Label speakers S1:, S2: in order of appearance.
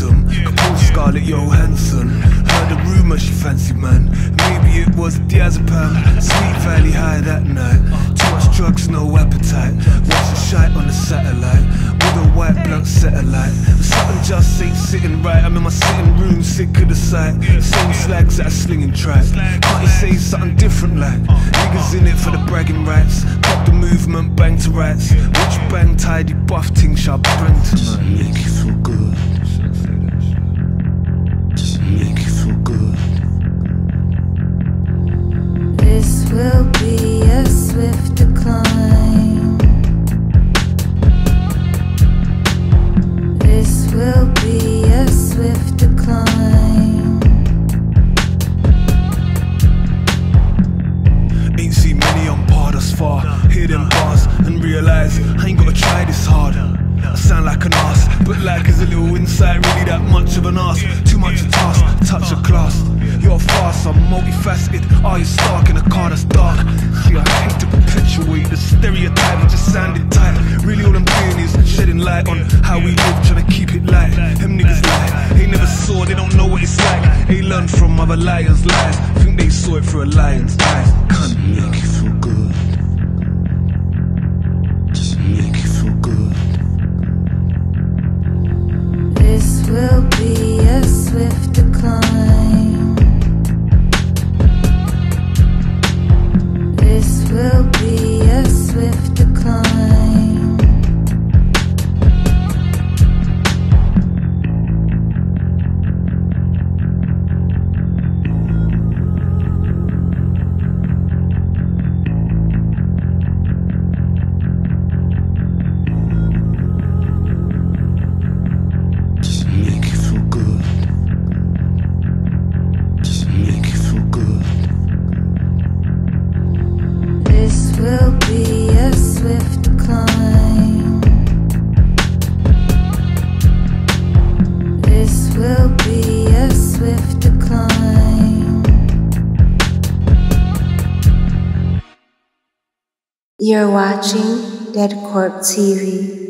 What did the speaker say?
S1: handsome. Pull Scarlett Johansson. Heard a rumor she fancied man. Maybe it was diazepam. Sweet Valley High that night. Too much drugs, no appetite. Watching shite on the satellite. With a white blunt satellite. Something just ain't sitting right. I'm in my sitting room, sick of the sight. Same slags that are slinging track. Can't you say something different like? Niggas in it for the bragging rights. Pop the movement, bang to rights. Which bang tidy buff ting sharp bring tonight?
S2: Be a swift decline. This will be a swift decline.
S1: Ain't seen many on par thus far. Hear them bars and realize I ain't gotta try this hard. I sound like an ass, but like is a little insight, really that much of an ass. Too much a task, touch of class. You're fast, I'm multifaceted. Are you stark in a car to light on how we live, trying to keep it light. Them niggas lie, they never saw, they don't know what it's like. They learn from other liars' lies, think they saw it through a lion's eyes. Can't make you feel good. Just make you feel good.
S2: This will be a swift decline. This will be a swift You're watching Dead Corp TV.